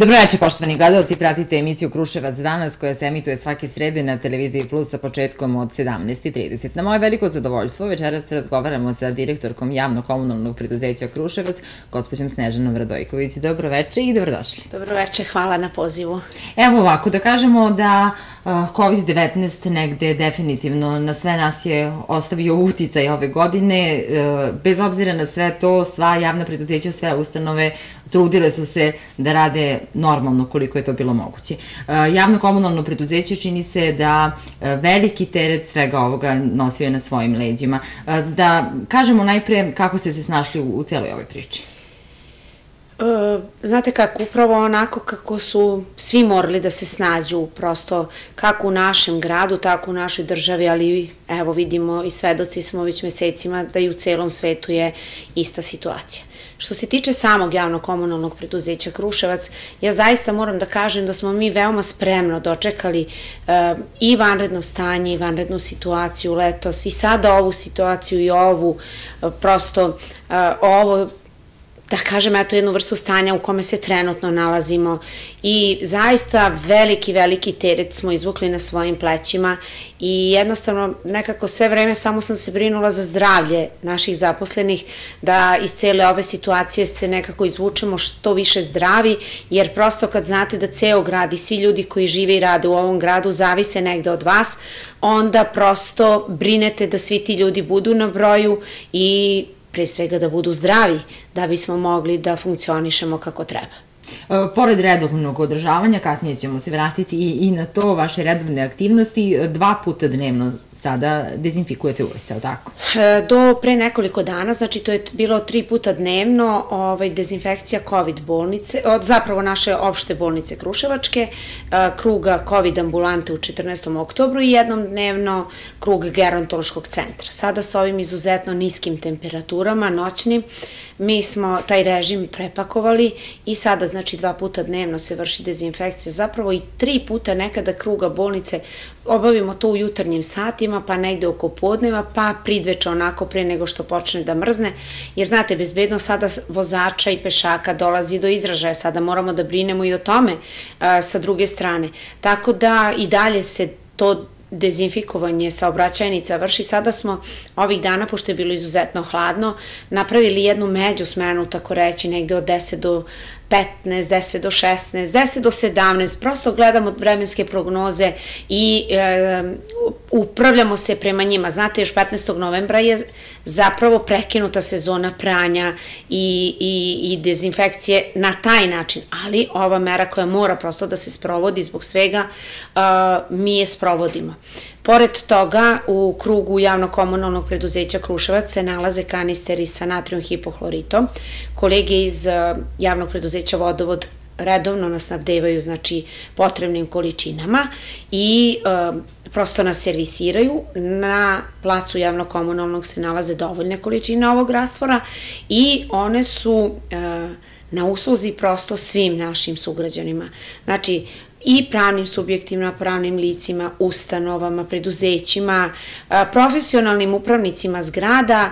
Dobro večer, poštovani gledalci, pratite emisiju Kruševac danas koja se emituje svake srede na televiziji Plus sa početkom od 17.30. Na moje veliko zadovoljstvo večeras razgovaramo sa direktorkom javno-komunalnog preduzeća Kruševac, gospođom Snežanom Radojković. Dobro večer i dobrodošli. Dobro večer, hvala na pozivu. Evo ovako, da kažemo da COVID-19 negde definitivno na sve nas je ostavio uticaj ove godine. E, bez obzira na sve to, sva javna preduzeća, sve ustanove trudile su se da rade normalno koliko je to bilo moguće. E, javno komunalno preduzeće čini se da e, veliki teret svega ovoga nosio je na svojim leđima. Da kažemo najpre kako ste se snašli u celoj ovoj priči. E, znate kako, upravo onako kako su svi morali da se snađu, prosto kako u našem gradu, tako u našoj državi, ali evo vidimo i svedoci smo već mesecima da i u celom svetu je ista situacija. Što se tiče samog javnog komunalnog preduzeća Kruševac, ja zaista moram da kažem da smo mi veoma spremno dočekali uh, i vanredno stanje i vanrednu situaciju letos i sada ovu situaciju i ovu, uh, prosto ovo da kažem, eto jednu vrstu stanja u kome se trenutno nalazimo. I zaista veliki, veliki teret smo izvukli na svojim plećima i jednostavno nekako sve vreme samo sam se brinula za zdravlje naših zaposlenih, da iz cele ove situacije se nekako izvučemo što više zdravi, jer prosto kad znate da ceo grad i svi ljudi koji žive i rade u ovom gradu zavise negde od vas, onda prosto brinete da svi ti ljudi budu na broju i pre svega da budu zdravi, da bismo mogli da funkcionišemo kako treba. E, pored redovnog održavanja, kasnije ćemo se vratiti i, i na to, vaše redovne aktivnosti, dva puta dnevno sada dezinfikujete ulice, ali tako? E, do pre nekoliko dana, znači to je bilo tri puta dnevno ovaj, dezinfekcija COVID bolnice, od zapravo naše opšte bolnice Kruševačke, e, kruga COVID ambulante u 14. oktobru i jednom dnevno krug gerontološkog centra. Sada sa ovim izuzetno niskim temperaturama, noćnim, mi smo taj režim prepakovali i sada znači dva puta dnevno se vrši dezinfekcija, zapravo i tri puta nekada kruga bolnice obavimo to u jutarnjim satima, pa negde oko podneva, pa pridveče onako pre nego što počne da mrzne, jer znate, bezbedno sada vozača i pešaka dolazi do izražaja, sada moramo da brinemo i o tome sa druge strane. Tako da i dalje se to dezinfikovanje saobraćajnica vrši. Sada smo ovih dana, pošto je bilo izuzetno hladno, napravili jednu među smenu, tako reći, negde od 10 do 15, 10 do 16, 10 do 17, prosto gledamo vremenske prognoze i e, upravljamo se prema njima. Znate, još 15. novembra je zapravo prekinuta sezona pranja i, i, i dezinfekcije na taj način, ali ova mera koja mora prosto da se sprovodi zbog svega, e, mi je sprovodimo. Pored toga, u krugu javno-komunalnog preduzeća Kruševac se nalaze kanisteri sa natrijom hipohloritom. Kolege iz eh, javnog preduzeća Vodovod redovno nas nabdevaju znači potrebnim količinama i e, prosto nas servisiraju. Na placu javno-komunalnog se nalaze dovoljne količine ovog rastvora i one su e, na usluzi prosto svim našim sugrađanima. Znači, i pravnim subjektima, pravnim licima, ustanovama, preduzećima, profesionalnim upravnicima zgrada,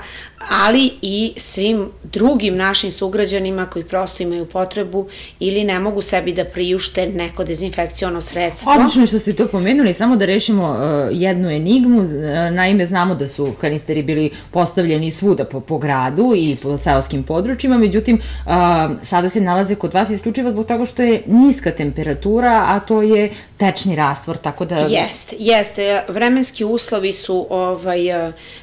ali i svim drugim našim sugrađanima koji prosto imaju potrebu ili ne mogu sebi da priušte neko dezinfekciono sredstvo. Odlično što ste to pomenuli, samo da rešimo uh, jednu enigmu. Uh, naime, znamo da su kanisteri bili postavljeni svuda po, po gradu i po seoskim područjima, međutim, uh, sada se nalaze kod vas isključivo zbog toga što je niska temperatura, a to je tečni rastvor, tako da... Jeste, jeste. Vremenski uslovi su ovaj,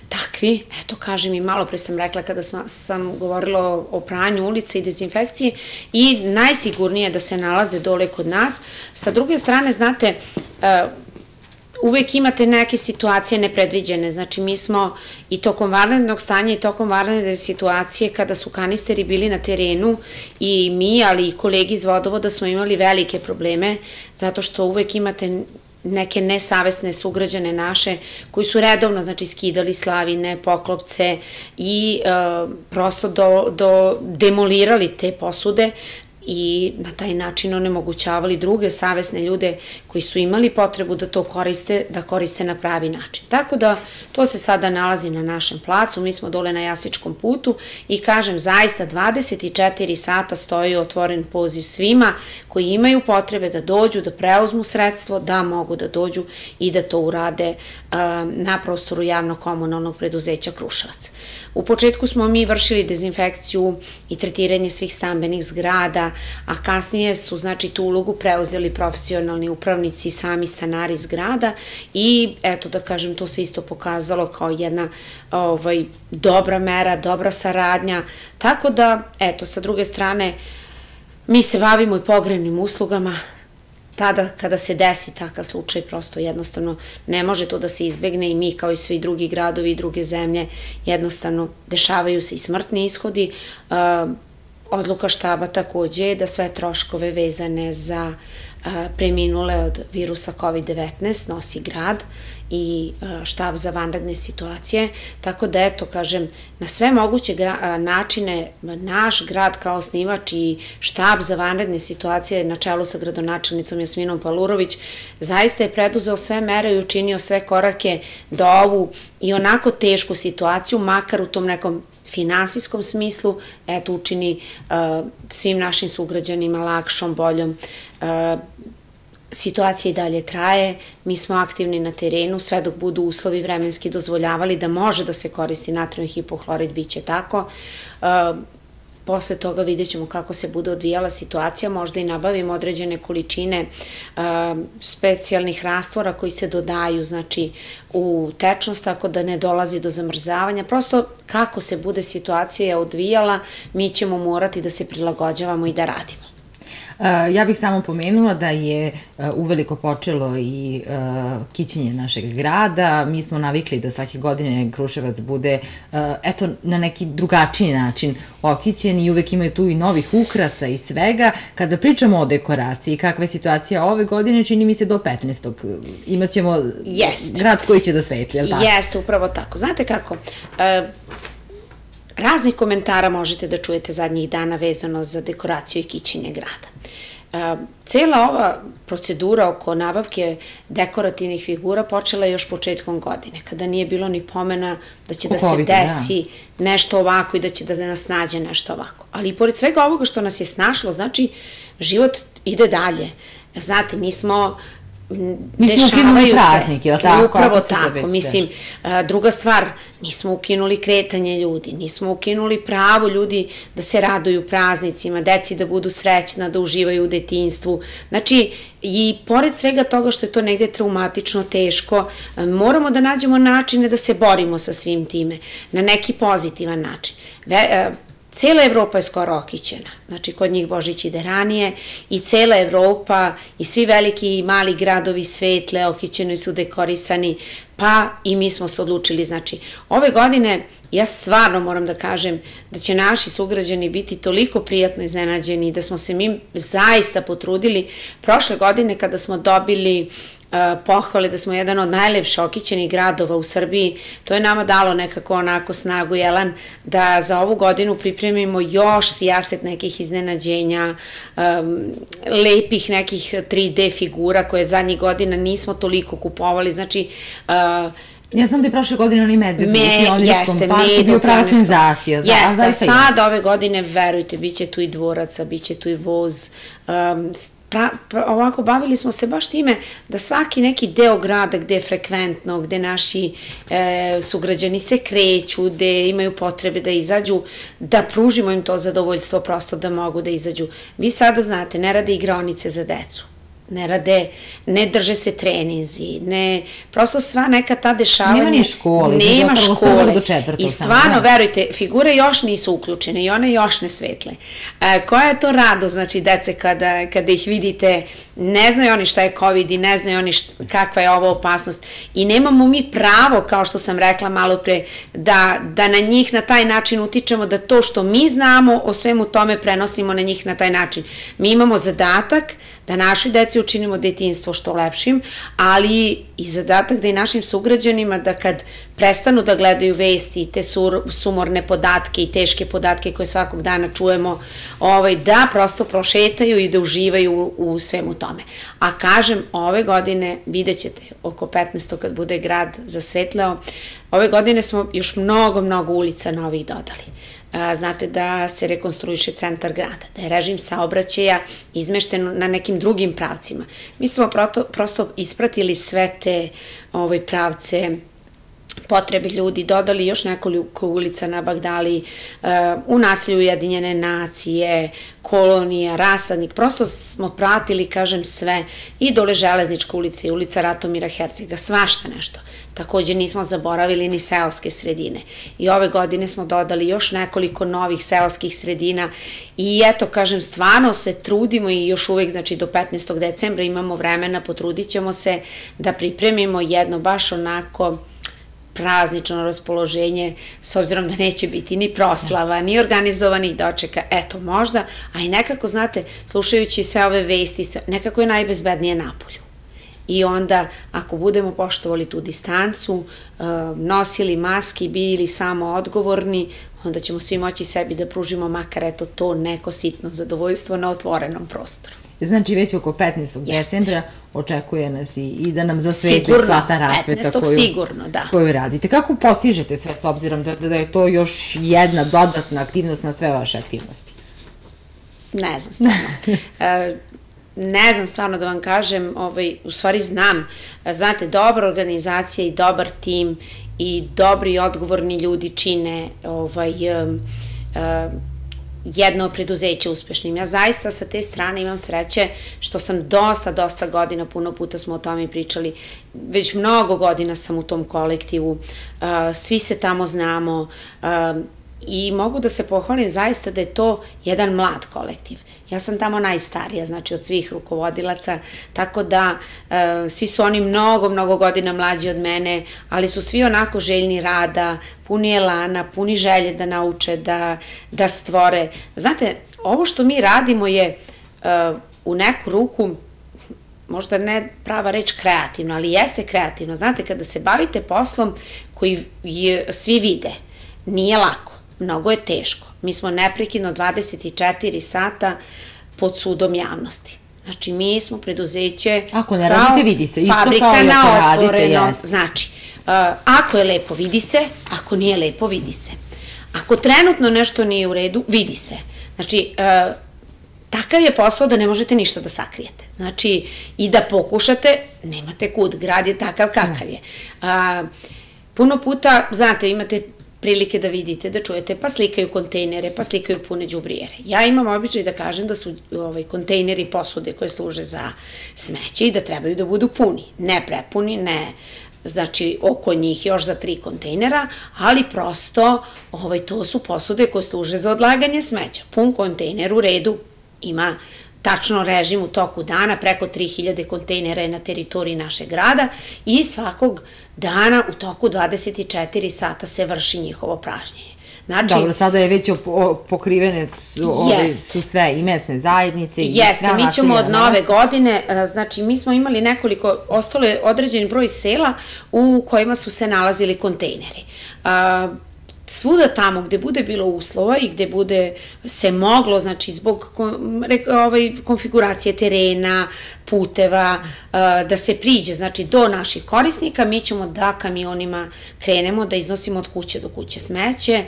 takvi, eto kažem i malo pre sam rekla kada sam, sam govorila o, pranju ulice i dezinfekciji i najsigurnije da se nalaze dole kod nas. Sa druge strane, znate, uh, uvek imate neke situacije nepredviđene, znači mi smo i tokom vanrednog stanja i tokom vanredne situacije kada su kanisteri bili na terenu i mi, ali i kolegi iz vodovoda smo imali velike probleme zato što uvek imate neke nesavesne sugrađane naše koji su redovno znači skidali slavine, poklopce i e, prosto do, do demolirali te posude i na taj način onemogućavali druge savesne ljude koji su imali potrebu da to koriste, da koriste na pravi način. Tako da to se sada nalazi na našem placu, mi smo dole na Jasičkom putu i kažem zaista 24 sata stoji otvoren poziv svima koji imaju potrebe da dođu, da preuzmu sredstvo, da mogu da dođu i da to urade na prostoru javno-komunalnog preduzeća Kruševac. U početku smo mi vršili dezinfekciju i tretiranje svih stambenih zgrada, a kasnije su znači tu ulogu preuzeli profesionalni upravnici, sami stanari zgrada i eto da kažem to se isto pokazalo kao jedna ovaj, dobra mera, dobra saradnja, tako da eto sa druge strane mi se bavimo i pogrebnim uslugama, tada kada se desi takav slučaj, prosto jednostavno ne može to da se izbegne i mi kao i svi drugi gradovi i druge zemlje jednostavno dešavaju se i smrtni ishodi. Odluka štaba takođe je da sve troškove vezane za preminule od virusa COVID-19 nosi grad i štab za vanredne situacije, tako da eto, kažem, na sve moguće načine naš grad kao osnivač i štab za vanredne situacije na čelu sa gradonačelnicom Jasminom Palurović zaista je preduzeo sve mere i učinio sve korake da ovu i onako tešku situaciju, makar u tom nekom finansijskom smislu, eto, učini uh, svim našim sugrađanima lakšom, boljom. Uh, situacija i dalje traje, mi smo aktivni na terenu, sve dok budu uslovi vremenski dozvoljavali da može da se koristi natrium hipohlorid, bit će tako. Uh, Posle toga vidjet ćemo kako se bude odvijala situacija, možda i nabavimo određene količine specijalnih rastvora koji se dodaju znači, u tečnost, tako da ne dolazi do zamrzavanja. Prosto kako se bude situacija odvijala, mi ćemo morati da se prilagođavamo i da radimo. Ja bih samo pomenula da je uveliko počelo i kićenje našeg grada. Mi smo navikli da svake godine Kruševac bude, eto, na neki drugačiji način okićen i uvek imaju tu i novih ukrasa i svega. Kada pričamo o dekoraciji, kakva je situacija ove godine, čini mi se do 15. Imaćemo Jeste. grad koji će da svetli, je li tako? Jeste, upravo tako. Znate kako, Raznih komentara možete da čujete zadnjih dana vezano za dekoraciju i kićenje grada. E, cela ova procedura oko nabavke dekorativnih figura počela je još početkom godine, kada nije bilo ni pomena da će da se desi da. nešto ovako i da će da nas nađe nešto ovako. Ali i pored svega ovoga što nas je snašlo, znači život ide dalje. Znate, nismo Nismo ukinuli praznik, je tako? Upravo tako, mislim, druga stvar, nismo ukinuli kretanje ljudi, nismo ukinuli pravo ljudi da se raduju praznicima, deci da budu srećna, da uživaju u detinstvu. Znači, i pored svega toga što je to negde traumatično, teško, moramo da nađemo načine da se borimo sa svim time, na neki pozitivan način. Cela Evropa je skoro okićena, znači kod njih Božić ide ranije i cela Evropa i svi veliki i mali gradovi svetle okićeni su dekorisani, pa i mi smo se odlučili, znači ove godine ja stvarno moram da kažem da će naši sugrađani biti toliko prijatno iznenađeni da smo se mi zaista potrudili. Prošle godine kada smo dobili pohvale da smo jedan od najlepše okićenih gradova u Srbiji. To je nama dalo nekako onako snagu, Jelan, da za ovu godinu pripremimo još sijaset nekih iznenađenja, um, lepih nekih 3D figura koje zadnjih godina nismo toliko kupovali. Znači, uh, Ja znam da je prošle godine onaj medved Me, u Pionirskom parku bio prava senzacija. Jeste, sad ove godine, verujte, bit će tu i dvoraca, bit će tu i voz, um, pra, pra, ovako bavili smo se baš time da svaki neki deo grada gde je frekventno, gde naši e, sugrađani se kreću, gde imaju potrebe da izađu, da pružimo im to zadovoljstvo prosto da mogu da izađu. Vi sada znate, ne rade igronice za decu ne rade, ne drže se treninzi, ne, prosto sva neka ta dešavanja... Nema ni škole, nema škole. Do I stvarno, da. verujte, figure još nisu uključene i one još ne svetle. E, koja je to rado, znači, dece, kada, kada ih vidite, ne znaju oni šta je COVID i ne znaju oni šta, kakva je ova opasnost. I nemamo mi pravo, kao što sam rekla malo pre, da, da na njih na taj način utičemo, da to što mi znamo o svemu tome prenosimo na njih na taj način. Mi imamo zadatak da našoj deci učinimo detinstvo što lepšim, ali i zadatak da i našim sugrađanima da kad prestanu da gledaju vesti i te sur, sumorne podatke i teške podatke koje svakog dana čujemo, ovaj, da prosto prošetaju i da uživaju u, u svemu tome. A kažem, ove godine vidjet ćete oko 15. kad bude grad zasvetleo, ove godine smo još mnogo, mnogo ulica novih dodali znate da se rekonstruiše centar grada, da je režim saobraćaja izmešten na nekim drugim pravcima. Mi smo proto, prosto ispratili sve te ovaj, pravce potrebe ljudi, dodali još nekoliko ulica na Bagdali, uh, u nasilju Ujedinjene nacije, kolonija, rasadnik, prosto smo pratili, kažem, sve, i dole Železnička ulica i ulica Ratomira Hercega, svašta nešto. Takođe nismo zaboravili ni seoske sredine. I ove godine smo dodali još nekoliko novih seoskih sredina i eto, kažem, stvarno se trudimo i još uvek, znači do 15. decembra imamo vremena, potrudit ćemo se da pripremimo jedno baš onako praznično raspoloženje, s obzirom da neće biti ni proslava, ni organizovanih dočeka, eto možda, a i nekako, znate, slušajući sve ove vesti, nekako je najbezbednije napolju. I onda, ako budemo poštovali tu distancu, eh, nosili maski, bili samo odgovorni, onda ćemo svi moći sebi da pružimo makar eto to neko sitno zadovoljstvo na otvorenom prostoru. Znači već oko 15. Jeste. decembra očekuje nas i, i da nam zasveti sva ta rasveta koju, sigurno, da. koju radite. Kako postižete sve s obzirom da, da je to još jedna dodatna aktivnost na sve vaše aktivnosti? Ne znam stvarno. e, ne znam stvarno da vam kažem, ovaj, u stvari znam, znate, dobra organizacija i dobar tim i dobri i odgovorni ljudi čine ovaj, um, um, jedno preduzeće uspešnim. Ja zaista sa te strane imam sreće što sam dosta, dosta godina, puno puta smo o tome pričali, već mnogo godina sam u tom kolektivu, svi se tamo znamo, i mogu da se pohvalim zaista da je to jedan mlad kolektiv. Ja sam tamo najstarija, znači od svih rukovodilaca, tako da e, svi su oni mnogo, mnogo godina mlađi od mene, ali su svi onako željni rada, puni elana, puni želje da nauče, da, da stvore. Znate, ovo što mi radimo je e, u neku ruku možda ne prava reč kreativno, ali jeste kreativno. Znate, kada se bavite poslom koji je, svi vide, nije lako mnogo je teško. Mi smo neprekidno 24 sata pod sudom javnosti. Znači, mi smo preduzeće... Ako ne radite, vidi se. Isto fabrika kao i ako radite, otvoreno. Znači, uh, ako je lepo, vidi se. Ako nije lepo, vidi se. Ako trenutno nešto nije u redu, vidi se. Znači, uh, takav je posao da ne možete ništa da sakrijete. Znači, i da pokušate, nemate kud, grad je takav kakav je. Uh, puno puta, znate, imate prilike da vidite, da čujete, pa slikaju kontejnere, pa slikaju pune džubrijere. Ja imam običaj da kažem da su ovaj, kontejneri posude koje služe za smeće i da trebaju da budu puni, ne prepuni, ne znači oko njih još za tri kontejnera, ali prosto ovaj, to su posude koje služe za odlaganje smeća. Pun kontejner u redu ima tačno režim u toku dana, preko 3000 kontejnera je na teritoriji našeg grada i svakog dana u toku 24 sata se vrši njihovo pražnjenje. Znači, Dobro, sada je već pokrivene su, ove, su sve i mesne zajednice i Jeste, mi ćemo od nove godine, e, znači mi smo imali nekoliko, ostalo je određen broj sela u kojima su se nalazili kontejneri. Svuda tamo gde bude bilo uslova i gde bude se moglo, znači zbog ovaj, konfiguracije terena, puteva, da se priđe znači do naših korisnika, mi ćemo da kamionima krenemo da iznosimo od kuće do kuće smeće,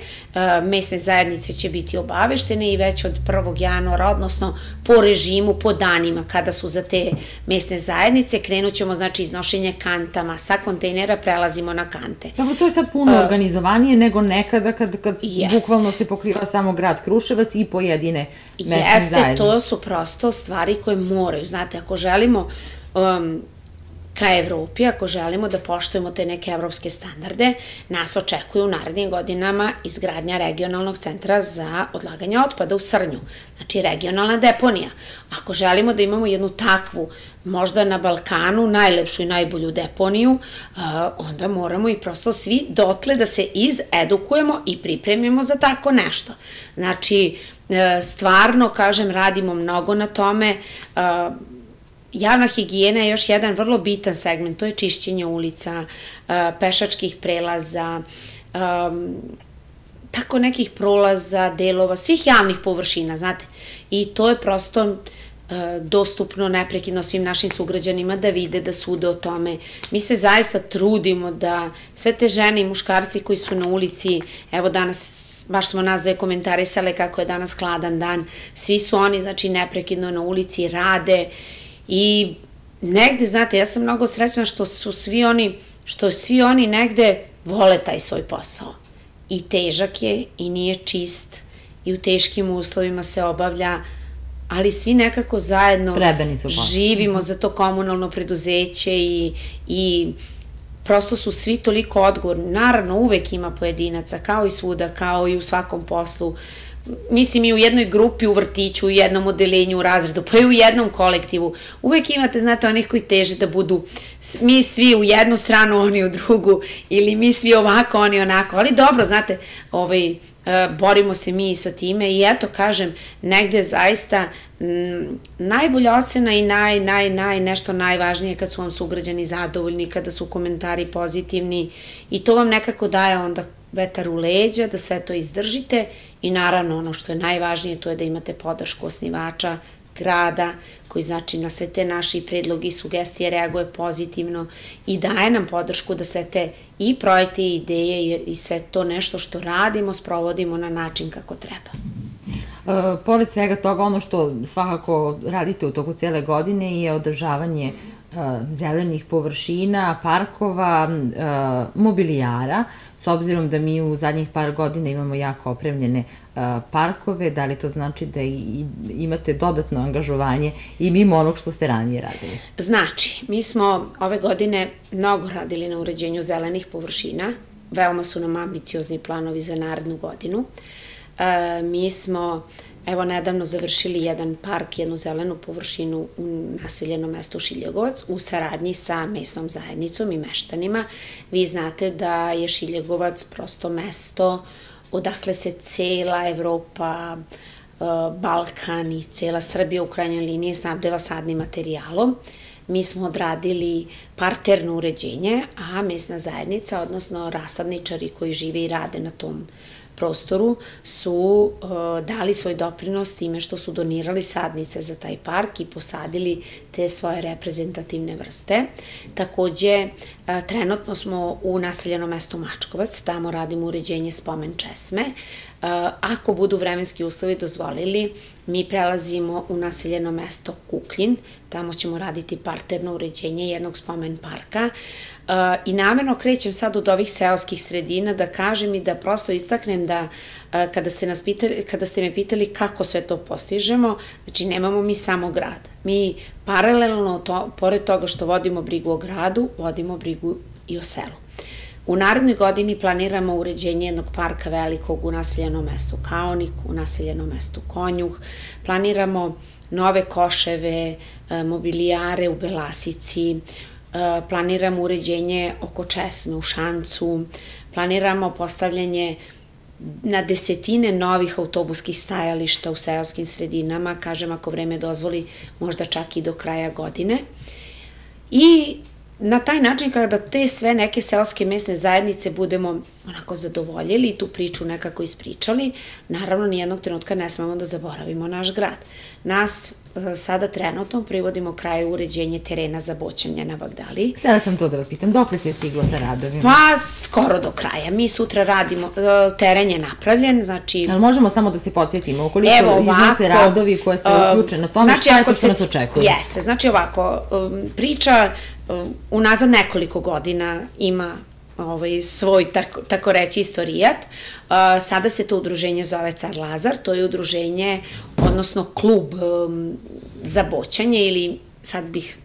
mesne zajednice će biti obaveštene i već od 1. januara, odnosno po režimu, po danima kada su za te mesne zajednice, krenut ćemo znači iznošenje kantama, sa kontejnera prelazimo na kante. Dobro, to je sad puno organizovanije nego nekada kad, kad bukvalno se pokriva samo grad Kruševac i pojedine mesne Jeste, zajednice. Jeste, to su prosto stvari koje moraju, znate, ako želimo um, ka Evropi, ako želimo da poštujemo te neke evropske standarde, nas očekuju u narednim godinama izgradnja regionalnog centra za odlaganje otpada u Srnju, znači regionalna deponija. Ako želimo da imamo jednu takvu, možda na Balkanu, najlepšu i najbolju deponiju, uh, onda moramo i prosto svi dotle da se izedukujemo i pripremimo za tako nešto. Znači, uh, stvarno, kažem, radimo mnogo na tome, uh, Javna higijena je još jedan vrlo bitan segment, to je čišćenje ulica, pešačkih prelaza, tako nekih prolaza, delova, svih javnih površina, znate. I to je prosto dostupno neprekidno svim našim sugrađanima da vide, da sude o tome. Mi se zaista trudimo da sve te žene i muškarci koji su na ulici, evo danas baš smo nas dve komentarisale kako je danas hladan dan, svi su oni, znači, neprekidno na ulici, rade i negde, znate, ja sam mnogo srećna što su svi oni, što svi oni negde vole taj svoj posao. I težak je, i nije čist, i u teškim uslovima se obavlja, ali svi nekako zajedno živimo za to komunalno preduzeće i, i prosto su svi toliko odgovorni. Naravno, uvek ima pojedinaca, kao i svuda, kao i u svakom poslu. Mislim i u jednoj grupi, u vrtiću, u jednom odelenju, u razredu, pa i u jednom kolektivu. Uvek imate, znate, onih koji teže da budu mi svi u jednu stranu, oni u drugu, ili mi svi ovako, oni onako. Ali dobro, znate, ovaj, E, borimo se mi sa time i eto kažem, negde zaista m, najbolja ocena i naj, naj, naj, nešto najvažnije kad su vam sugrađani zadovoljni, kada su komentari pozitivni i to vam nekako daje onda vetar u leđa, da sve to izdržite i naravno ono što je najvažnije to je da imate podršku osnivača, grada, koji znači na sve te naše predloge i sugestije reaguje pozitivno i daje nam podršku da sve te i projekte i ideje i sve to nešto što radimo sprovodimo na način kako treba. E, pored svega toga, ono što svakako radite u toku cele godine je održavanje e, zelenih površina, parkova, e, mobilijara, s obzirom da mi u zadnjih par godina imamo jako opremljene parkove, da li to znači da imate dodatno angažovanje i mimo onog što ste ranije radili? Znači, mi smo ove godine mnogo radili na uređenju zelenih površina, veoma su nam ambiciozni planovi za narednu godinu. E, mi smo evo nedavno završili jedan park, jednu zelenu površinu u naseljenom mestu Šiljegovac u saradnji sa mesnom zajednicom i meštanima. Vi znate da je Šiljegovac prosto mesto odakle se cela Evropa, e, Balkan i cela Srbija u krajnjoj liniji snabdeva sadnim materijalom. Mi smo odradili parterno uređenje, a mesna zajednica, odnosno rasadničari koji žive i rade na tom prostoru su uh, dali svoj doprinos time što su donirali sadnice za taj park i posadili te svoje reprezentativne vrste. Takođe, uh, trenutno smo u naseljenom mestu Mačkovac, tamo radimo uređenje spomen česme. Uh, ako budu vremenski uslovi dozvolili, mi prelazimo u naseljeno mesto Kuklin, tamo ćemo raditi parterno uređenje jednog spomen parka. I namerno krećem sad od ovih seoskih sredina da kažem i da prosto istaknem da kada ste, nas pitali, kada ste me pitali kako sve to postižemo, znači nemamo mi samo grad. Mi paralelno, to, pored toga što vodimo brigu o gradu, vodimo brigu i o selu. U narednoj godini planiramo uređenje jednog parka velikog u naseljenom mestu Kaonik, u naseljenom mestu Konjuh. Planiramo nove koševe, mobilijare u Belasici, E, planiramo uređenje oko česme u šancu, planiramo postavljanje na desetine novih autobuskih stajališta u seoskim sredinama, kažem ako vreme dozvoli, možda čak i do kraja godine. I na taj način kada te sve neke seoske mesne zajednice budemo onako zadovoljili i tu priču nekako ispričali, naravno nijednog trenutka ne smemo da zaboravimo naš grad. Nas e, sada trenutno privodimo kraju uređenje terena za boćanje na Bagdali. Da sam to da vas pitam, dok se je stiglo sa radovima? Pa, skoro do kraja. Mi sutra radimo, e, teren je napravljen, znači... Ali možemo samo da se podsjetimo, ukoliko Evo, ovako, iznose radovi koje se e, uključe na tome, znači, šta je to što nas očekuje? Jeste, znači ovako, priča unazad nekoliko godina ima ovaj, svoj, tako, tako reći, istorijat. Sada se to udruženje zove Car Lazar, to je udruženje, odnosno klub um, za boćanje ili sad bih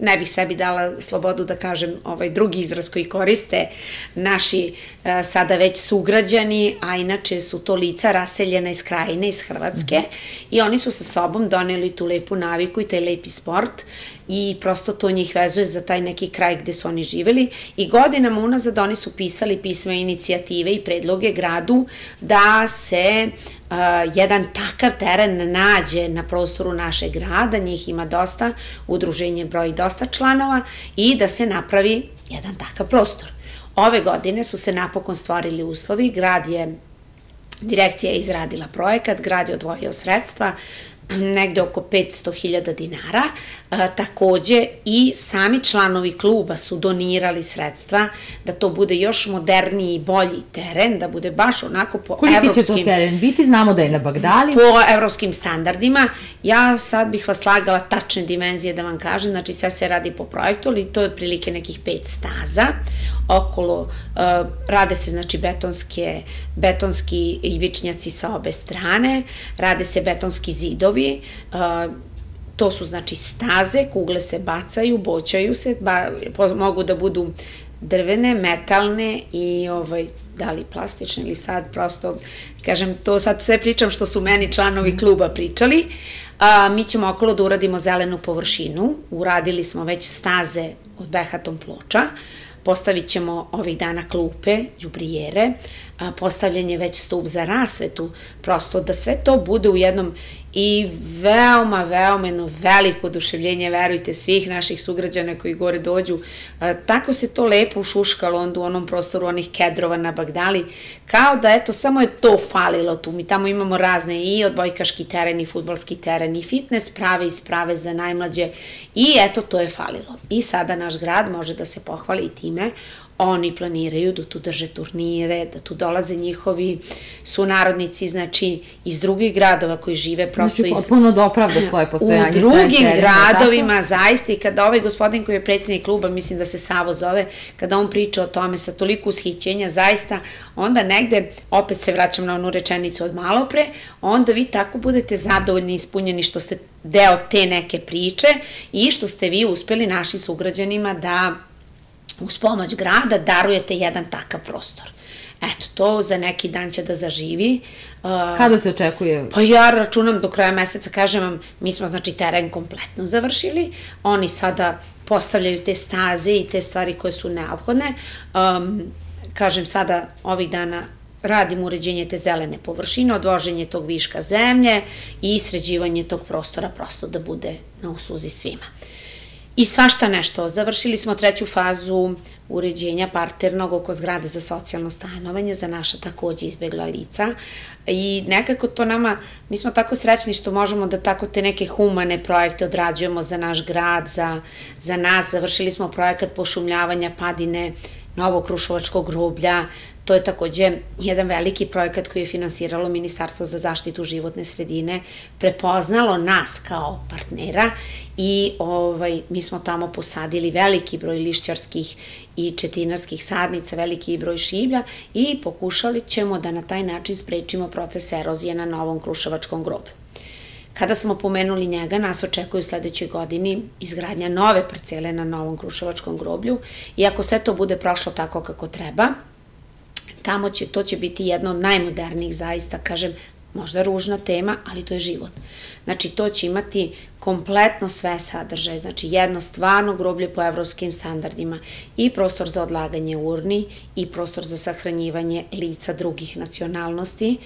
ne bih sebi dala slobodu da kažem ovaj drugi izraz koji koriste naši e, sada već sugrađani, a inače su to lica raseljena iz krajine, iz Hrvatske mm -hmm. i oni su sa sobom doneli tu lepu naviku i taj lepi sport i prosto to njih vezuje za taj neki kraj gde su oni živeli i godinama unazad oni su pisali pisma inicijative i predloge gradu da se jedan takav teren nađe na prostoru našeg grada, njih ima dosta, udruženje broji dosta članova i da se napravi jedan takav prostor. Ove godine su se napokon stvorili uslovi, grad je Direkcija je izradila projekat, grad je odvojio sredstva, negde oko 500.000 dinara. Takođe i sami članovi kluba su donirali sredstva da to bude još moderniji i bolji teren, da bude baš onako po Koliki evropskim... Koliki će to teren biti? Znamo da je na Bagdali. Po evropskim standardima. Ja sad bih vas lagala tačne dimenzije da vam kažem, znači sve se radi po projektu, ali to je otprilike nekih pet staza. Okolo uh, rade se znači betonske, betonski ivičnjaci sa obe strane, rade se betonski zidovi, uh, To su znači staze, kugle se bacaju, boćaju se, ba, mogu da budu drvene, metalne i ovaj, da li plastične ili sad prosto, kažem, to sad sve pričam što su meni članovi kluba pričali. A, mi ćemo okolo da uradimo zelenu površinu, uradili smo već staze od behatom ploča, postavit ćemo ovih dana klupe, džubrijere, postavljen je već stup za rasvetu, prosto da sve to bude u jednom i veoma, veoma jedno veliko oduševljenje, verujte, svih naših sugrađana koji gore dođu. E, tako se to lepo ušuškalo onda u onom prostoru onih kedrova na Bagdali, kao da eto, samo je to falilo tu. Mi tamo imamo razne i odbojkaški teren i futbalski teren i fitness prave i sprave za najmlađe i eto, to je falilo. I sada naš grad može da se pohvali i time oni planiraju da tu drže turnire, da tu dolaze njihovi sunarodnici, znači iz drugih gradova koji žive prosto znači, iz... potpuno da opravda svoje postojanje. U drugim gradovima, tako? zaista, i kada ovaj gospodin koji je predsednik kluba, mislim da se Savo zove, kada on priča o tome sa toliko ushićenja, zaista, onda negde, opet se vraćam na onu rečenicu od malo pre, onda vi tako budete zadovoljni i ispunjeni što ste deo te neke priče i što ste vi uspeli našim sugrađanima da uz pomoć grada darujete jedan takav prostor. Eto, to za neki dan će da zaživi. Kada se očekuje? Pa ja računam do kraja meseca, kažem vam, mi smo znači teren kompletno završili, oni sada postavljaju te staze i te stvari koje su neophodne. Um, kažem sada, ovih dana radim uređenje te zelene površine, odvoženje tog viška zemlje i sređivanje tog prostora prosto da bude na usluzi svima. I svašta nešto. Završili smo treću fazu uređenja parternog oko zgrade za socijalno stanovanje za naša takođe izbegla lica i nekako to nama, mi smo tako srećni što možemo da tako te neke humane projekte odrađujemo za naš grad, za, za nas. Završili smo projekat pošumljavanja padine Novog Krušovačkog groblja, To je takođe jedan veliki projekat koji je finansiralo Ministarstvo za zaštitu životne sredine, prepoznalo nas kao partnera i ovaj, mi smo tamo posadili veliki broj lišćarskih i četinarskih sadnica, veliki broj šiblja i pokušali ćemo da na taj način sprečimo proces erozije na novom Kruševačkom groblju. Kada smo pomenuli njega, nas očekuju u sledećoj godini izgradnja nove parcele na novom Kruševačkom groblju i ako sve to bude prošlo tako kako treba, tamo će, to će biti jedna od najmodernijih zaista, kažem, možda ružna tema, ali to je život. Znači, to će imati kompletno sve sadržaje, znači jedno stvarno groblje po evropskim standardima i prostor za odlaganje urni i prostor za sahranjivanje lica drugih nacionalnosti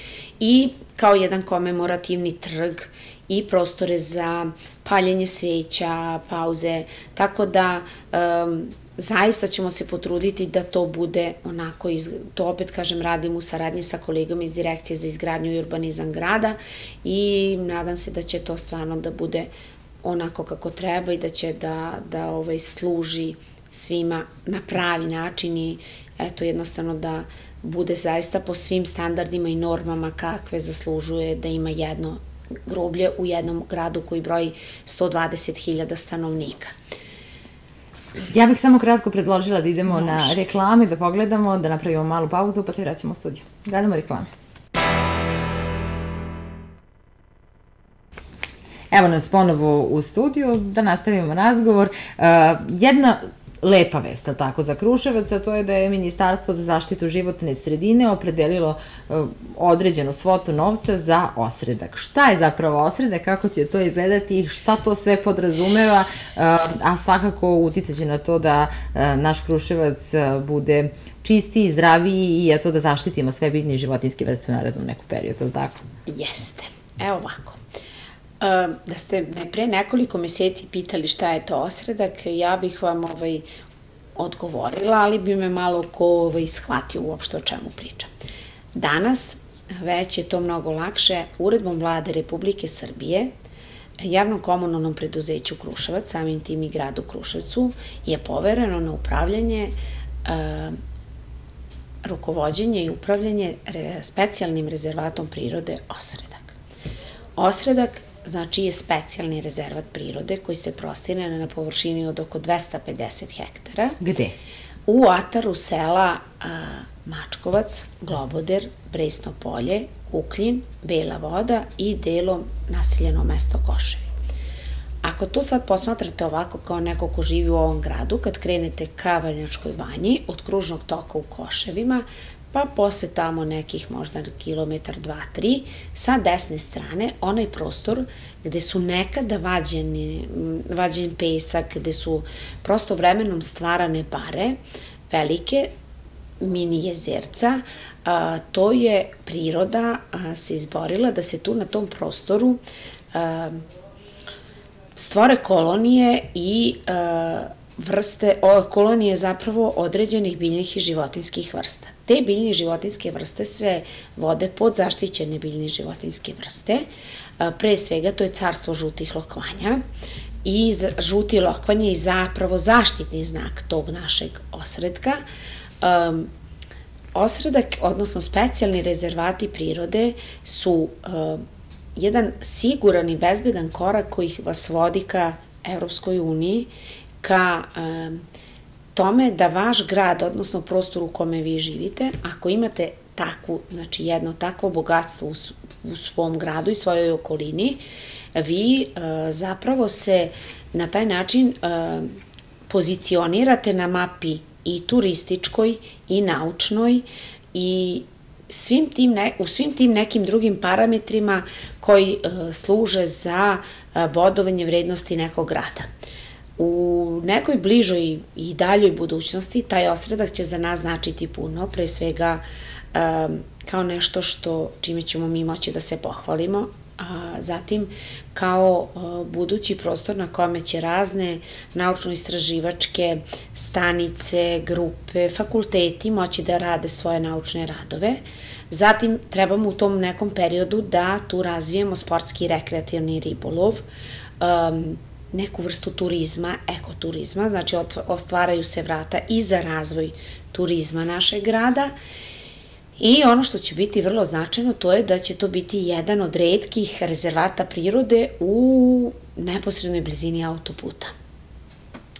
i kao jedan komemorativni trg i prostore za paljenje sveća, pauze, tako da um, zaista ćemo se potruditi da to bude onako, iz, to opet kažem radim u saradnji sa kolegama iz Direkcije za izgradnju i urbanizam grada i nadam se da će to stvarno da bude onako kako treba i da će da, da ovaj, služi svima na pravi način i eto jednostavno da bude zaista po svim standardima i normama kakve zaslužuje da ima jedno groblje u jednom gradu koji broji 120.000 stanovnika. Ja bih samo kratko predložila da idemo Može. na reklame, da pogledamo, da napravimo malu pauzu, pa se vraćamo u studiju. Gledamo reklame. Evo nas ponovo u studiju, da nastavimo razgovor. Uh, jedna lepa vest, tako, za Kruševac, a to je da je Ministarstvo za zaštitu životne sredine opredelilo e, određenu svotu novca za osredak. Šta je zapravo osredak, kako će to izgledati i šta to sve podrazumeva, e, a svakako uticaće na to da e, naš Kruševac bude čistiji, zdraviji i eto da zaštitimo sve bitne životinske vrste u narednom nekom periodu, tako? Jeste. Evo ovako da ste me pre nekoliko meseci pitali šta je to osredak, ja bih vam ovaj, odgovorila, ali bi me malo ko ovaj, shvatio uopšte o čemu pričam. Danas već je to mnogo lakše. Uredbom vlade Republike Srbije javnom komunalnom preduzeću Kruševac, samim tim i gradu Kruševcu, je povereno na upravljanje e, rukovodđenje i upravljanje re, specijalnim rezervatom prirode Osredak. Osredak znači je specijalni rezervat prirode koji se prostire na površini od oko 250 hektara. Gde? U ataru sela a, Mačkovac, Globoder, Bresno polje, Kuklin, Bela voda i delom naseljeno mesto Koševi. Ako to sad posmatrate ovako kao neko ko živi u ovom gradu, kad krenete ka Valjačkoj banji, od kružnog toka u Koševima, pa posle tamo nekih možda kilometar, dva, tri, sa desne strane onaj prostor gde su nekada vađeni, vađen pesak, gde su prosto vremenom stvarane bare, velike, mini jezerca, a, to je priroda a, se izborila da se tu na tom prostoru a, stvore kolonije i a, vrste, kolonije zapravo određenih biljnih i životinskih vrsta. Te biljne i životinske vrste se vode pod zaštićene biljne i životinske vrste. Pre svega to je carstvo žutih lokvanja i žuti lokvanje je zapravo zaštitni znak tog našeg osredka. Um, osredak, odnosno specijalni rezervati prirode su um, jedan siguran i bezbedan korak koji vas vodi ka Evropskoj uniji ka tome da vaš grad, odnosno prostor u kome vi živite, ako imate takvu, znači jedno takvo bogatstvo u, u svom gradu i svojoj okolini, vi uh, zapravo se na taj način pozicionirate na mapi i turističkoj i naučnoj i svim tim ne, u svim tim nekim drugim parametrima koji uh, služe za uh, bodovanje vrednosti nekog grada. U nekoj bližoj i daljoj budućnosti taj osredak će za nas značiti puno, pre svega um, kao nešto što čime ćemo mi moći da se pohvalimo, a zatim kao uh, budući prostor na kome će razne naučno-istraživačke stanice, grupe, fakulteti moći da rade svoje naučne radove. Zatim trebamo u tom nekom periodu da tu razvijemo sportski i rekreativni ribolov, um, neku vrstu turizma, ekoturizma, znači ostvaraju se vrata i za razvoj turizma našeg grada i ono što će biti vrlo značajno to je da će to biti jedan od redkih rezervata prirode u neposrednoj blizini autoputa.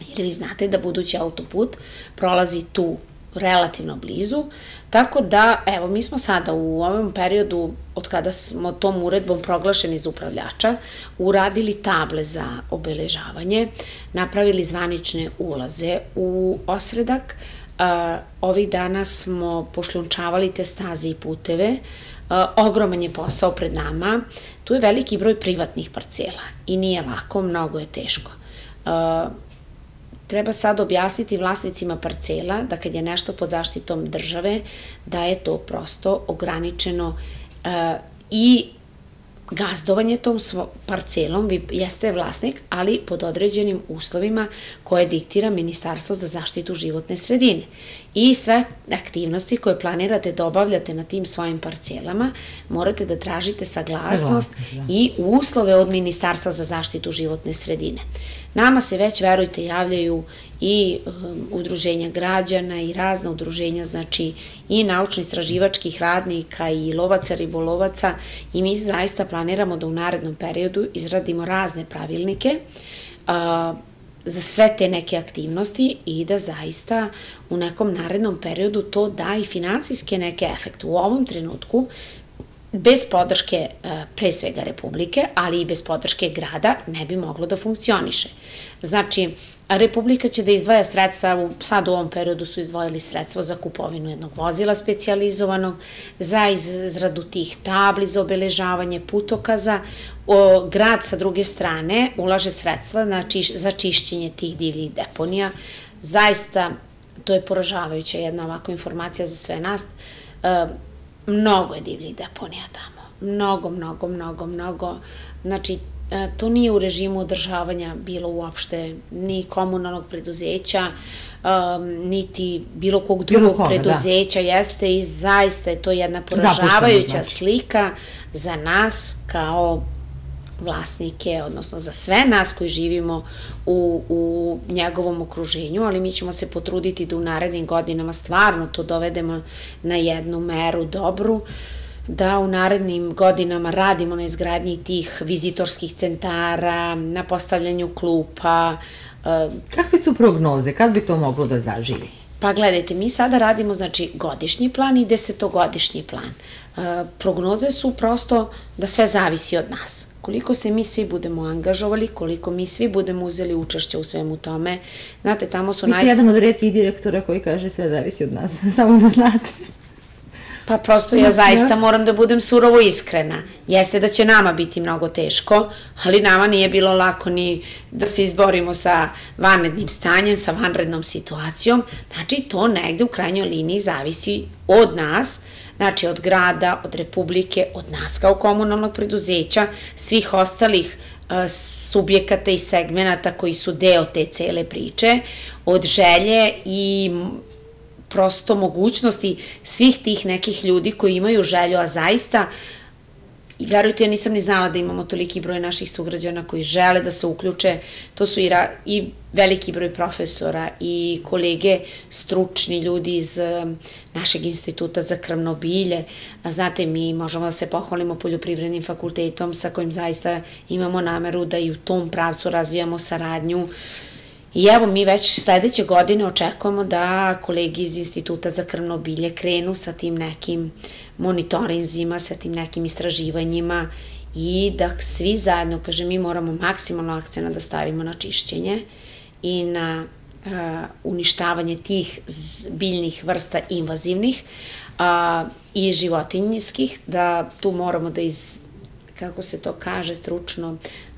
Jer vi znate da budući autoput prolazi tu relativno blizu, tako da, evo, mi smo sada u ovom periodu, od kada smo tom uredbom proglašeni za upravljača, uradili table za obeležavanje, napravili zvanične ulaze u osredak, a, ovih dana smo pošljunčavali te staze i puteve, a, ogroman je posao pred nama, tu je veliki broj privatnih parcela i nije lako, mnogo je teško. Treba sad objasniti vlasnicima parcela da kad je nešto pod zaštitom države, da je to prosto ograničeno uh, i gazdovanje tom svo, parcelom, vi jeste vlasnik, ali pod određenim uslovima koje diktira Ministarstvo za zaštitu životne sredine. I sve aktivnosti koje planirate da obavljate na tim svojim parcelama, morate da tražite saglasnost da. i uslove od Ministarstva za zaštitu životne sredine. Nama se već, verujte, javljaju i um, udruženja građana i razna udruženja, znači i naučno-istraživačkih radnika i lovaca, ribolovaca i mi zaista planiramo da u narednom periodu izradimo razne pravilnike uh, za sve te neke aktivnosti i da zaista u nekom narednom periodu to da i financijske neke efekte. U ovom trenutku bez podrške e, pre svega Republike, ali i bez podrške grada ne bi moglo da funkcioniše. Znači, Republika će da izdvaja sredstva, sad u ovom periodu su izdvojili sredstvo za kupovinu jednog vozila specializovanog, za izradu tih tabli za obeležavanje putokaza. Grad sa druge strane ulaže sredstva za čišćenje tih divljih deponija. Zaista, to je poražavajuća jedna ovako informacija za sve nas. E, mnogo je divljih deponija tamo. Mnogo, mnogo, mnogo, mnogo. Znači, to nije u režimu održavanja bilo uopšte ni komunalnog preduzeća, um, niti bilo kog drugog bilo koga, da. preduzeća da. jeste i zaista je to jedna poražavajuća znači. slika za nas kao vlasnike, odnosno za sve nas koji živimo u, u njegovom okruženju, ali mi ćemo se potruditi da u narednim godinama stvarno to dovedemo na jednu meru dobru. Uh, da u narednim godinama radimo na izgradnji tih vizitorskih centara, na postavljanju klupa. E, Kakve su prognoze? Kad bi to moglo da zaživi? Pa gledajte, mi sada radimo znači godišnji plan i desetogodišnji plan. E, prognoze su prosto da sve zavisi od nas. Koliko se mi svi budemo angažovali, koliko mi svi budemo uzeli učešće u svemu tome. Znate, tamo su naj... Vi ste jedan od redkih direktora koji kaže sve zavisi od nas, samo da znate. Pa prosto ja zaista moram da budem surovo iskrena. Jeste da će nama biti mnogo teško, ali nama nije bilo lako ni da se izborimo sa vanrednim stanjem, sa vanrednom situacijom. Znači, to negde u krajnjoj liniji zavisi od nas, znači od grada, od republike, od nas kao komunalnog preduzeća, svih ostalih e, subjekata i segmenata koji su deo te cele priče, od želje i prosto mogućnosti svih tih nekih ljudi koji imaju želju, a zaista I verujte, ja nisam ni znala da imamo toliki broj naših sugrađana koji žele da se uključe. To su i, ra, i veliki broj profesora i kolege, stručni ljudi iz um, našeg instituta za krvno bilje. A znate, mi možemo da se pohvalimo poljoprivrednim fakultetom sa kojim zaista imamo nameru da i u tom pravcu razvijamo saradnju. Uh, I evo, mi već sledeće godine očekujemo da kolegi iz Instituta za krvno bilje krenu sa tim nekim monitorinzima, sa tim nekim istraživanjima i da svi zajedno, kaže, mi moramo maksimalno akcena da stavimo na čišćenje i na uh, uništavanje tih biljnih vrsta invazivnih uh, i životinjskih, da tu moramo da iz, kako se to kaže stručno,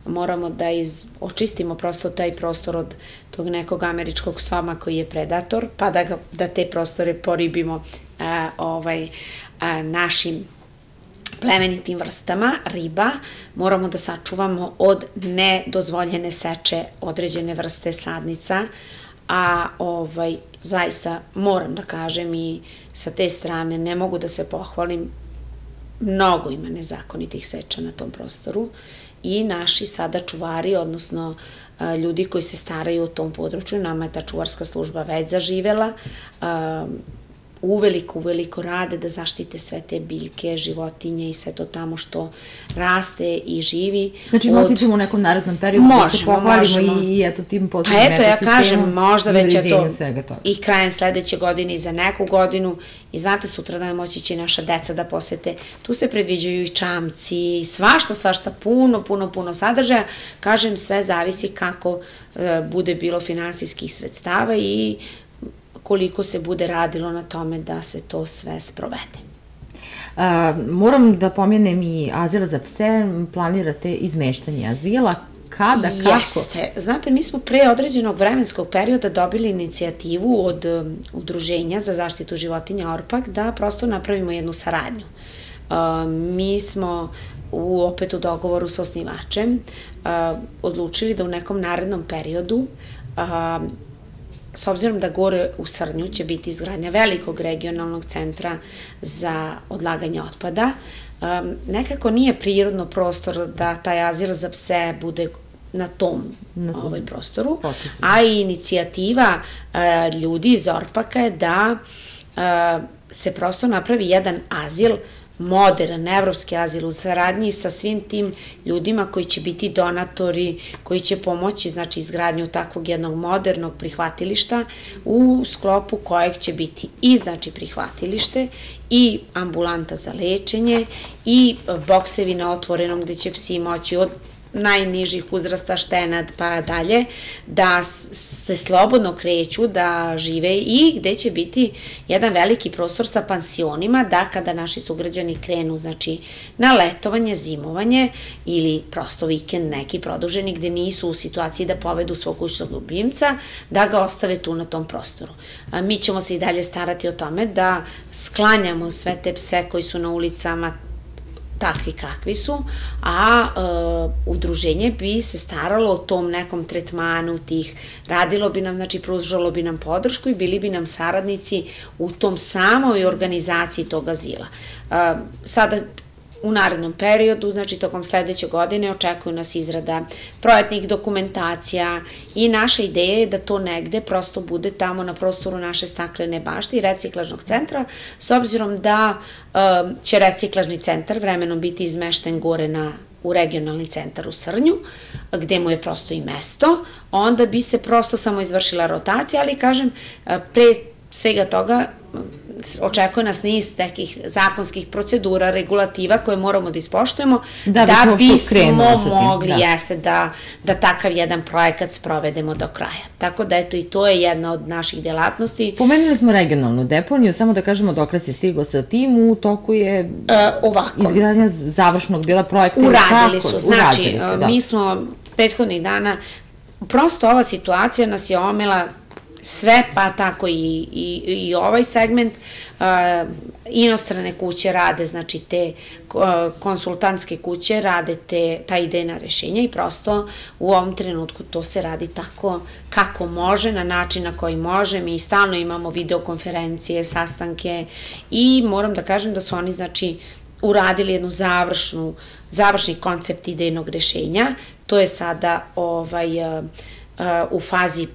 moramo da iz, očistimo prosto taj prostor od tog nekog američkog soma koji je predator, pa da, ga, da te prostore poribimo a, ovaj, a, našim plemenitim vrstama riba, moramo da sačuvamo od nedozvoljene seče određene vrste sadnica, a ovaj, zaista moram da kažem i sa te strane ne mogu da se pohvalim, mnogo ima nezakonitih seča na tom prostoru i naši sada čuvari, odnosno ljudi koji se staraju o tom području, nama je ta čuvarska služba već zaživela, uveliko, uveliko rade da zaštite sve te biljke, životinje i sve to tamo što raste i živi. Znači, moći ćemo u nekom narednom periodu možemo, da se pohvalimo možemo. i, i eto tim potrebnim Pa eto, ja kažem, možda već je to i krajem sledeće godine i za neku godinu i znate, sutra da moći će naša deca da posete. Tu se predviđaju i čamci, svašta, svašta, puno, puno, puno sadržaja. Kažem, sve zavisi kako e, bude bilo finansijskih sredstava i koliko se bude radilo na tome da se to sve sprovede. A, moram da pomenem i azila za pse, planirate izmeštanje azila, kada, kako? Jeste. Znate, mi smo pre određenog vremenskog perioda dobili inicijativu od um, Udruženja za zaštitu životinja ORPAK da prosto napravimo jednu saradnju. Uh, mi smo u, opet u dogovoru sa osnivačem uh, odlučili da u nekom narednom periodu uh, s obzirom da gore u Srnju će biti izgradnja velikog regionalnog centra za odlaganje otpada, um, nekako nije prirodno prostor da taj azil za pse bude na tom, na tom. ovaj prostoru, Potisno. a i inicijativa uh, ljudi iz Orpaka je da uh, se prosto napravi jedan azil modern evropski azil u saradnji sa svim tim ljudima koji će biti donatori, koji će pomoći znači izgradnju takvog jednog modernog prihvatilišta u sklopu kojeg će biti i znači prihvatilište i ambulanta za lečenje i boksevi na otvorenom gde će psi moći od najnižih uzrasta štenad pa dalje, da se slobodno kreću, da žive i gde će biti jedan veliki prostor sa pansionima, da kada naši sugrađani krenu znači, na letovanje, zimovanje ili prosto vikend neki produženi gde nisu u situaciji da povedu svog kućnog ljubimca, da ga ostave tu na tom prostoru. A, mi ćemo se i dalje starati o tome da sklanjamo sve te pse koji su na ulicama takvi kakvi su, a e, udruženje bi se staralo o tom nekom tretmanu tih, radilo bi nam, znači pružalo bi nam podršku i bili bi nam saradnici u tom samoj organizaciji tog azila. E, sada u narednom periodu, znači tokom sledeće godine očekuju nas izrada projektnih dokumentacija i naša ideja je da to negde prosto bude tamo na prostoru naše staklene bašte i reciklažnog centra, s obzirom da um, će reciklažni centar vremenom biti izmešten gore na u regionalni centar u Srnju, gde mu je prosto i mesto, onda bi se prosto samo izvršila rotacija, ali kažem, pre svega toga očekuje nas niz nekih zakonskih procedura, regulativa koje moramo da ispoštujemo da, da bismo mogli, da. jeste, da, da takav jedan projekat sprovedemo do kraja. Tako da, eto, i to je jedna od naših delatnosti. Pomenuli smo regionalnu deponiju, samo da kažemo dok se stiglo sa tim, u toku je e, ovako. izgradnja završnog dela projekta. Uradili su, znači, Uradili ste, da. mi smo prethodnih dana, prosto ova situacija nas je omela sve, pa tako i, i, i ovaj segment. Uh, inostrane kuće rade, znači te uh, konsultantske kuće rade te, ta idejna rešenja i prosto u ovom trenutku to se radi tako kako može, na način na koji može. Mi stalno imamo videokonferencije, sastanke i moram da kažem da su oni, znači, uradili jednu završnu, završni koncept idejnog rešenja. To je sada ovaj, uh, u fazi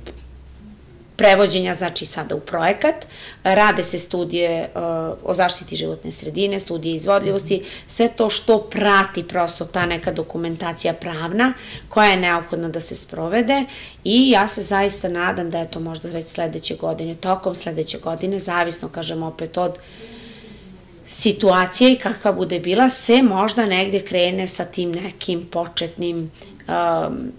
prevođenja, znači sada u projekat, rade se studije uh, o zaštiti životne sredine, studije izvodljivosti, sve to što prati prosto ta neka dokumentacija pravna koja je neophodna da se sprovede. I ja se zaista nadam da je to možda već sledeće godine, tokom sledeće godine, zavisno, kažem opet od situacije i kakva bude bila, se možda negde krene sa tim nekim početnim um,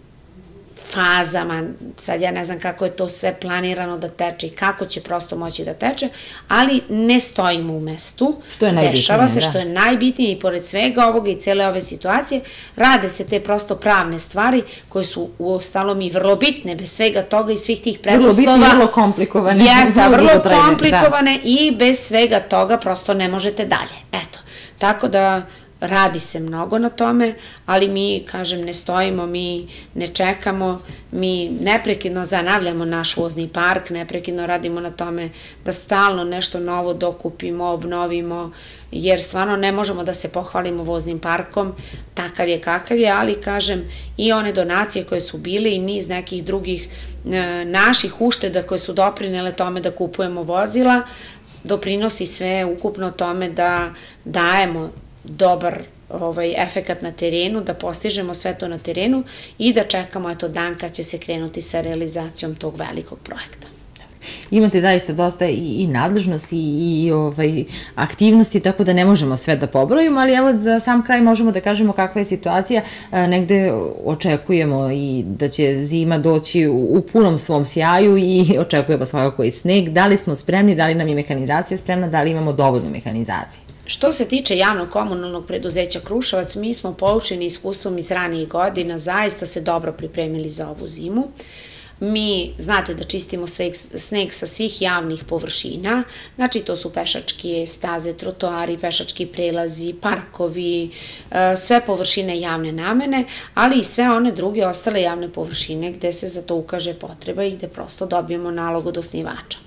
fazama, sad ja ne znam kako je to sve planirano da teče i kako će prosto moći da teče, ali ne stojimo u mestu. Što je Dešava se, da. što je najbitnije i pored svega ovoga i cele ove situacije, rade se te prosto pravne stvari koje su u ostalom i vrlo bitne, bez svega toga i svih tih preduslova. Vrlo bitne vrlo komplikovane. Jeste, vrlo, vrlo da. komplikovane da. i bez svega toga prosto ne možete dalje. Eto, tako da radi se mnogo na tome, ali mi, kažem, ne stojimo, mi ne čekamo, mi neprekidno zanavljamo naš vozni park, neprekidno radimo na tome da stalno nešto novo dokupimo, obnovimo, jer stvarno ne možemo da se pohvalimo voznim parkom, takav je kakav je, ali kažem i one donacije koje su bile i niz nekih drugih e, naših ušteda koje su doprinele tome da kupujemo vozila, doprinosi sve ukupno tome da dajemo dobar ovaj, efekat na terenu, da postižemo sve to na terenu i da čekamo eto dan kad će se krenuti sa realizacijom tog velikog projekta imate zaista dosta i, i nadležnosti i, i ovaj, aktivnosti, tako da ne možemo sve da pobrojimo, ali evo za sam kraj možemo da kažemo kakva je situacija. E, negde očekujemo i da će zima doći u, u punom svom sjaju i očekujemo svakako i sneg. Da li smo spremni, da li nam je mehanizacija spremna, da li imamo dovoljno mehanizacije? Što se tiče javnog komunalnog preduzeća Kruševac, mi smo poučeni iskustvom iz ranijih godina, zaista se dobro pripremili za ovu zimu. Mi, znate da čistimo sveg, sneg sa svih javnih površina, znači to su pešačke staze, trotoari, pešački prelazi, parkovi, e, sve površine javne namene, ali i sve one druge ostale javne površine gde se za to ukaže potreba i gde prosto dobijemo nalog od osnivača.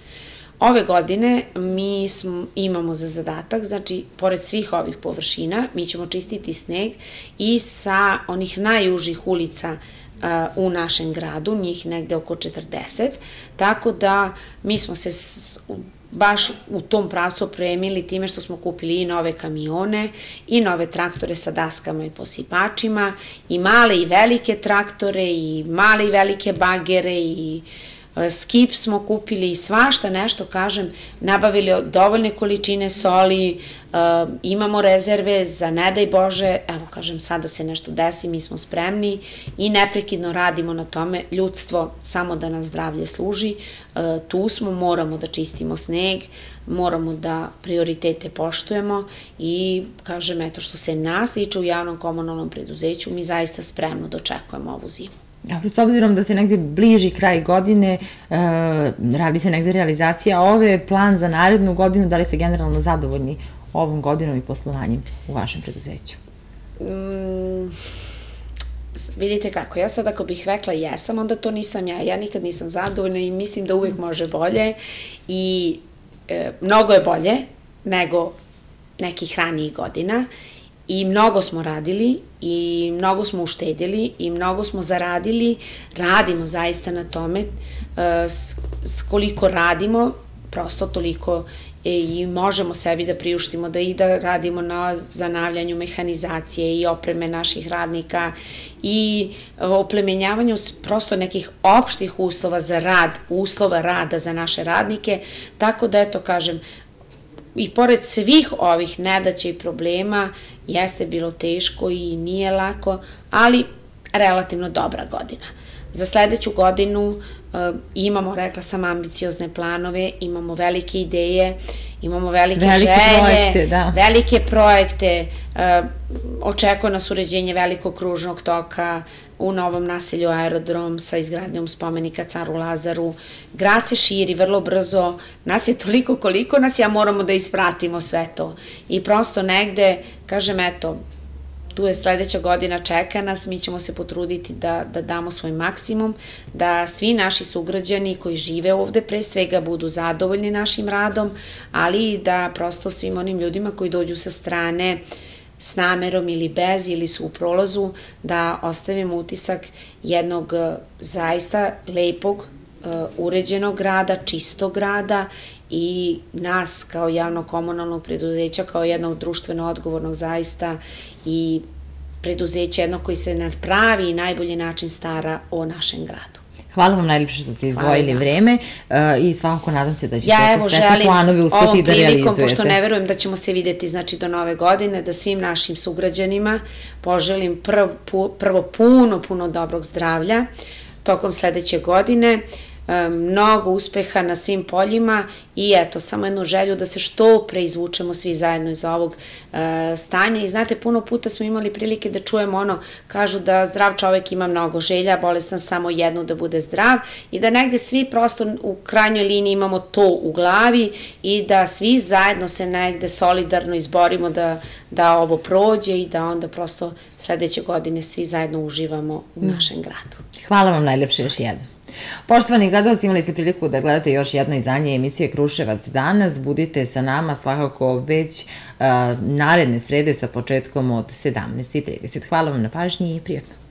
Ove godine mi smo, imamo za zadatak, znači, pored svih ovih površina, mi ćemo čistiti sneg i sa onih najužih ulica uh, u našem gradu, njih negde oko 40, tako da mi smo se baš u tom pravcu opremili time što smo kupili i nove kamione i nove traktore sa daskama i posipačima i male i velike traktore i male i velike bagere i e, skip smo kupili i svašta nešto, kažem, nabavili dovoljne količine soli, e, imamo rezerve za ne daj Bože, evo kažem, sada se nešto desi, mi smo spremni i neprekidno radimo na tome, ljudstvo samo da nas zdravlje služi, E, tu smo, moramo da čistimo sneg, moramo da prioritete poštujemo i kažem, eto, što se nas tiče u javnom komunalnom preduzeću, mi zaista spremno dočekujemo ovu zimu. Dobro, s obzirom da se negde bliži kraj godine, e, radi se negde realizacija ove, plan za narednu godinu, da li ste generalno zadovoljni ovom godinom i poslovanjem u vašem preduzeću? Mm, vidite kako, ja sad ako bih rekla jesam, onda to nisam ja. Ja nikad nisam zadovoljna i mislim da uvek može bolje i e, mnogo je bolje nego nekih ranijih godina i mnogo smo radili i mnogo smo uštedili i mnogo smo zaradili, radimo zaista na tome, e, s, s koliko radimo, prosto toliko E, i možemo sebi da priuštimo da i da radimo na zanavljanju mehanizacije i opreme naših radnika i oplemenjavanju prosto nekih opštih uslova za rad, uslova rada za naše radnike, tako da eto kažem, i pored svih ovih nedaća i problema, jeste bilo teško i nije lako, ali relativno dobra godina. Za sledeću godinu e, imamo, rekla sam, ambiciozne planove, imamo velike ideje, imamo velike, velike želje, projekte, da. velike projekte, uh, očekuje nas uređenje velikog kružnog toka u novom naselju Aerodrom sa izgradnjom spomenika Caru Lazaru. Grad se širi vrlo brzo, nas je toliko koliko nas, ja moramo da ispratimo sve to. I prosto negde, kažem, eto, tu je sledeća godina čeka nas, mi ćemo se potruditi da, da damo svoj maksimum, da svi naši sugrađani koji žive ovde pre svega budu zadovoljni našim radom, ali i da prosto svim onim ljudima koji dođu sa strane s namerom ili bez ili su u prolazu, da ostavimo utisak jednog e, zaista lepog, e, uređenog grada, čistog grada i nas kao javno komunalnog preduzeća, kao jednog društveno odgovornog zaista i preduzeća jedno koji se na pravi i najbolji način stara o našem gradu. Hvala vam najljepše što ste izvojili vreme uh, i svakako nadam se da ćete ja, evo, sve te planove uspeti da realizujete. pošto ne verujem da ćemo se videti znači, do nove godine, da svim našim sugrađanima poželim prv, pu, prvo puno, puno dobrog zdravlja tokom sledeće godine mnogo uspeha na svim poljima i eto, samo jednu želju da se što pre izvučemo svi zajedno iz ovog e, stanja i znate, puno puta smo imali prilike da čujemo ono, kažu da zdrav čovek ima mnogo želja, bolestan samo jednu da bude zdrav i da negde svi prosto u krajnjoj liniji imamo to u glavi i da svi zajedno se negde solidarno izborimo da, da ovo prođe i da onda prosto sledeće godine svi zajedno uživamo u mm. našem gradu. Hvala vam najlepše još jednom. Poštovani gledalci, imali ste priliku da gledate još jedno izdanje emisije Kruševac danas. Budite sa nama svakako već uh, naredne srede sa početkom od 17.30. Hvala vam na pažnji i prijatno.